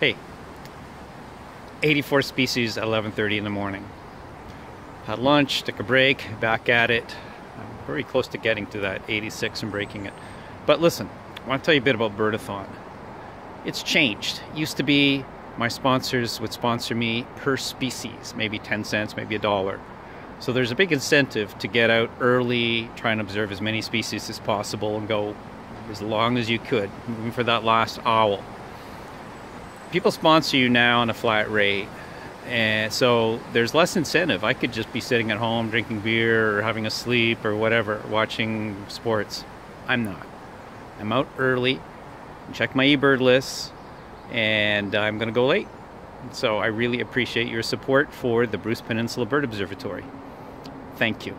Hey, 84 species at 11.30 in the morning. Had lunch, took a break, back at it. I'm very close to getting to that 86 and breaking it. But listen, I want to tell you a bit about Birdathon. It's changed. It used to be my sponsors would sponsor me per species, maybe 10 cents, maybe a dollar. So there's a big incentive to get out early, try and observe as many species as possible and go as long as you could, even for that last owl. People sponsor you now on a flat rate, and so there's less incentive. I could just be sitting at home drinking beer or having a sleep or whatever, watching sports. I'm not. I'm out early, check my eBird lists, and I'm going to go late. So I really appreciate your support for the Bruce Peninsula Bird Observatory. Thank you.